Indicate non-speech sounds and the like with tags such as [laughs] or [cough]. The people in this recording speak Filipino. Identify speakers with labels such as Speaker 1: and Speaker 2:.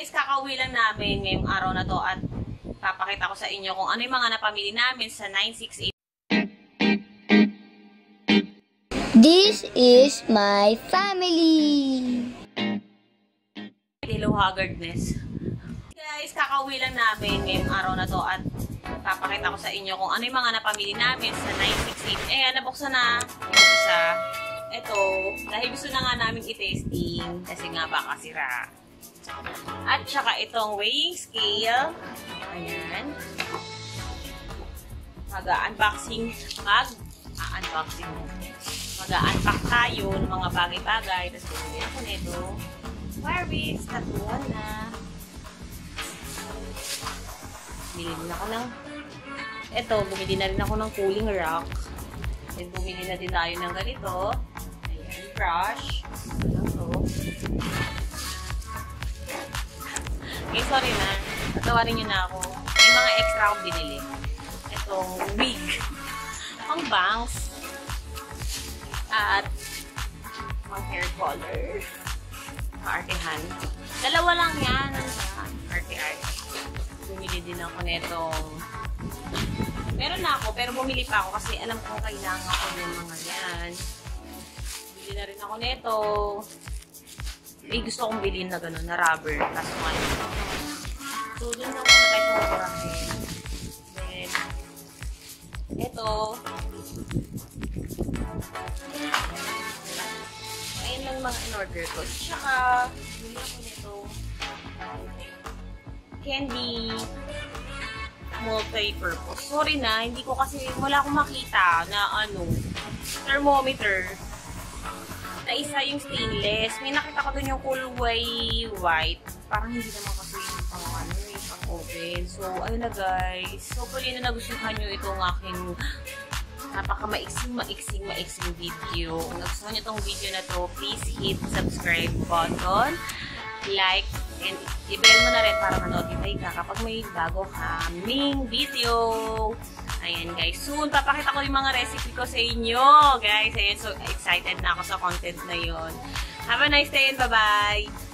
Speaker 1: Guys, kakauwi lang namin ngayong araw na to at papakita ko sa inyo kung ano yung mga napamili namin sa 968
Speaker 2: This is my family.
Speaker 1: Hello Haggardness. Guys, kakauwi lang namin ngayong araw na to at papakita ko sa inyo kung ano yung mga napamili namin sa 968. Eh, nabuksan na yung isa. Ito, dahil gusto na nga namin i-testing kasi nga baka sira. At saka itong weighing scale. Ayan. Mag-unboxing. Mag-unboxing. Mag-unpack tayo ng mga bagay-bagay. Tapos bumili ako nito. Barbie's. Tatuan na. Bumili din ako ng Ito, bumili na rin ako ng cooling rock. Then, bumili na din tayo ng ganito. Ayan, brush. To. Okay, sorry na. Tatawarin nyo na ako. May mga extra akong binili. Itong wig. [laughs] Pang bangs. At pang hair color. Maartehan. Dalawa lang yan. Arte-arte. Bumili din ako netong Meron na ako, pero bumili pa ako kasi alam ko kailangan ko yung mga yan. Bili na rin ako neto. Eh, gusto kong bilhin na gano'n, na rubber. Nga yun. So, dun na muna tayo sa murahin. Then, eto. Ayun lang mga in-order ko. Tsaka, bili ako nito. Candy multi-purpose. Sorry na, hindi ko kasi, wala akong makita na ano, thermometer na isa yung stainless. May nakita ko dun yung Coolway White. Parang hindi naman kasi yung pang ano, yung pang oven. So, ayun na guys. Hopefully na nagustuhan nyo itong aking napaka maiksing, maiksing, maiksing video. Kung nagustuhan nyo itong video na to, please hit subscribe button, like, and i-bell mo na rin para ma-notify ka kapag may bago kaming video. Ayan guys, soon papakita ko yung mga recipe ko sa inyo. Guys, ayan, so excited na ako sa content na yon. Have a nice day and bye-bye!